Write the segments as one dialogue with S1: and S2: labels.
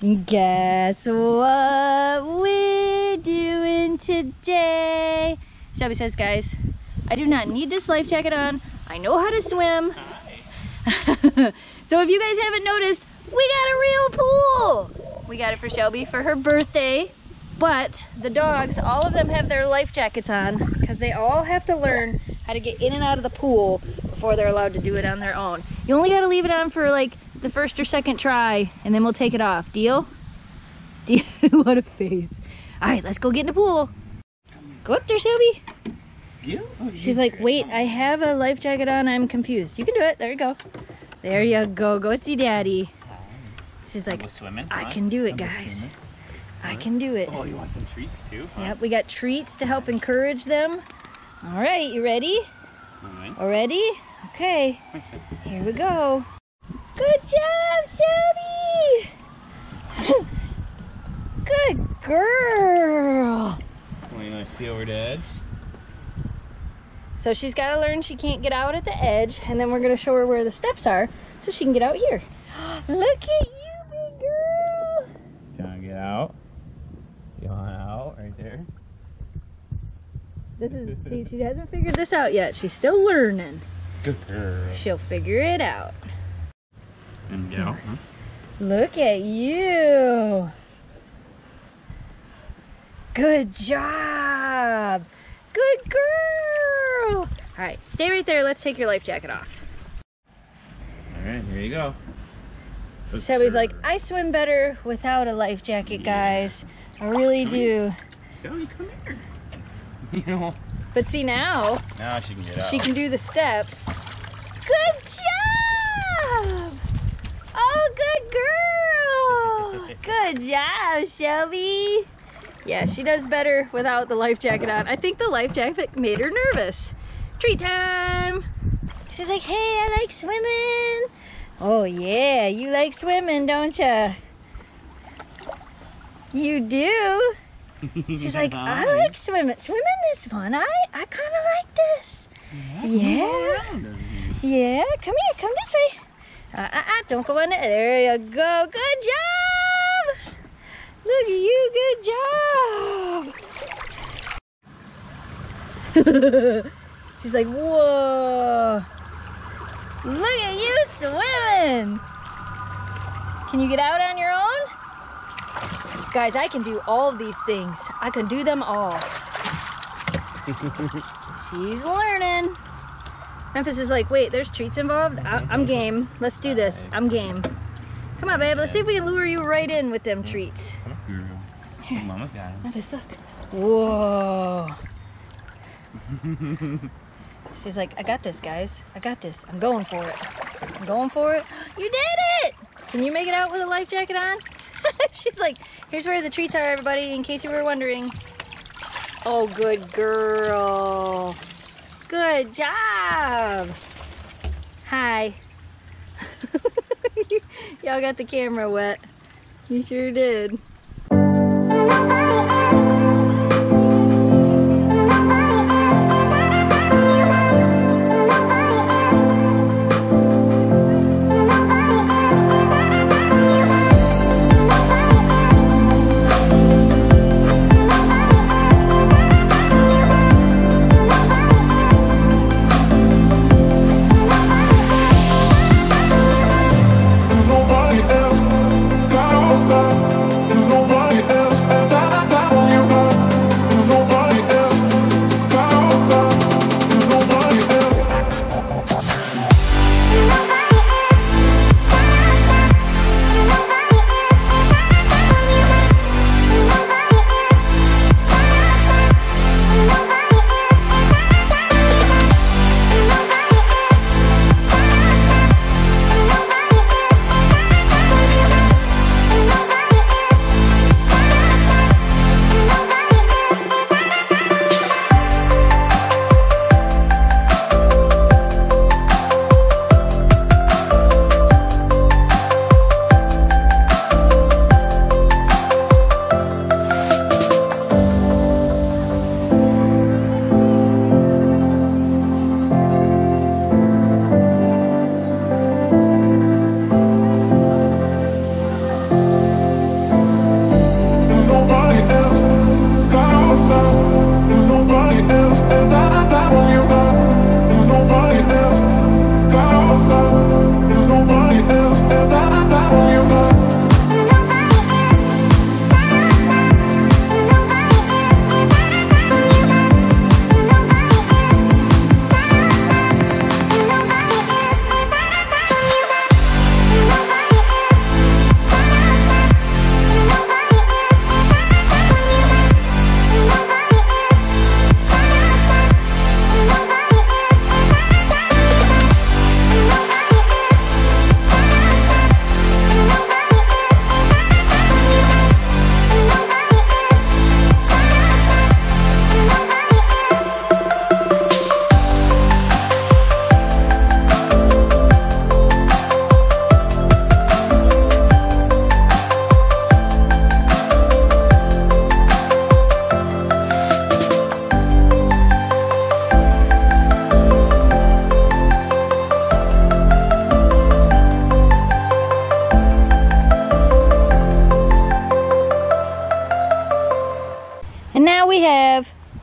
S1: Guess what we're doing today? Shelby says, guys, I do not need this life jacket on. I know how to swim. so if you guys haven't noticed, we got a real pool. We got it for Shelby for her birthday. But the dogs, all of them have their life jackets on because they all have to learn how to get in and out of the pool before they're allowed to do it on their own. You only got to leave it on for like the first or second try and then we'll take it off. Deal? Deal? what a face. All right, let's go get in the pool. Go up there, Shelby. She's like, wait, I have a life jacket on. I'm confused. You can do it. There you go. There you go. Go see daddy. She's like, I can do it, guys. I can do it.
S2: Oh, you want some treats too? Huh?
S1: Yep, we got treats to help encourage them. All right, you ready?
S2: All right.
S1: Already? Okay, here we go. Good job, Shelby! Good girl!
S2: Well, you see over the edge?
S1: So she's got to learn she can't get out at the edge, and then we're going to show her where the steps are so she can get out here. Look at you, big girl!
S2: Trying to get out. You want out right there?
S1: This is see, she hasn't figured this out yet. She's still learning.
S2: Good girl.
S1: She'll figure it out.
S2: And get out, huh?
S1: Look at you. Good job. Good girl. All right, stay right there. Let's take your life jacket off.
S2: All right, here you go. Good
S1: Shelby's like. I swim better without a life jacket, guys. I really do.
S2: Shelly, come here. You know,
S1: But see now,
S2: now she can get out.
S1: she can do the steps. Good job! Oh, good girl! Good job, Shelby. Yeah, she does better without the life jacket on. I think the life jacket made her nervous. Tree time! She's like, hey, I like swimming. Oh, yeah, you like swimming, don't ya? You do? She's like, I like swimming. Swimming is fun. I, I kind of like this. Yeah. Yeah, come here, come this way. Uh, uh, uh, don't go in there. There you go. Good job. Look at you. Good job. She's like, whoa. Look at you swimming. Can you get out on your own? Guys, I can do all of these things. I can do them all. She's learning. Memphis is like, wait, there's treats involved? I- I'm game. Let's do this. I'm game. Come on, babe. Let's see if we can lure you right in with them treats.
S2: Come. Mama's got him.
S1: Memphis, look. Whoa. She's like, I got this, guys. I got this. I'm going for it. I'm going for it. You did it! Can you make it out with a life jacket on? She's like, here's where the treats are, everybody, in case you were wondering. Oh, good girl. Good job. Hi. Y'all got the camera wet. You sure did.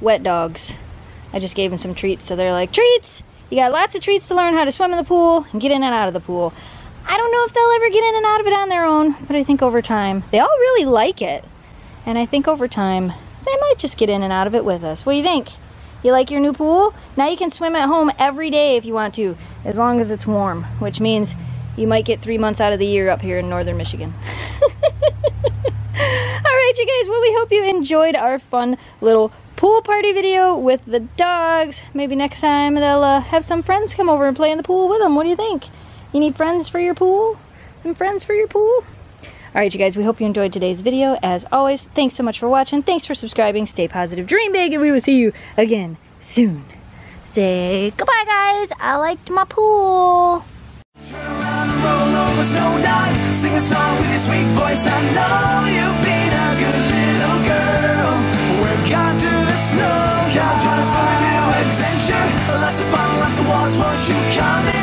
S1: Wet dogs. I just gave them some treats, so they're like, treats! You got lots of treats to learn how to swim in the pool and get in and out of the pool. I don't know if they'll ever get in and out of it on their own, but I think over time, they all really like it. And I think over time, they might just get in and out of it with us. What do you think? You like your new pool? Now you can swim at home every day if you want to, as long as it's warm, which means you might get three months out of the year up here in northern Michigan. Alright you guys, well we hope you enjoyed our fun little pool party video with the dogs. Maybe next time they'll uh, have some friends come over and play in the pool with them. What do you think? You need friends for your pool? Some friends for your pool? Alright you guys, we hope you enjoyed today's video. As always, thanks so much for watching. Thanks for subscribing. Stay positive, dream big, and we will see you again soon. Say goodbye guys. I liked my pool.
S3: Roll over, snow dog. Sing a song with your sweet voice. I know you've been a good little girl. We're gone to the snow. Come join us for a new adventure. Lots of fun, lots of wants. Won't you come Siberia?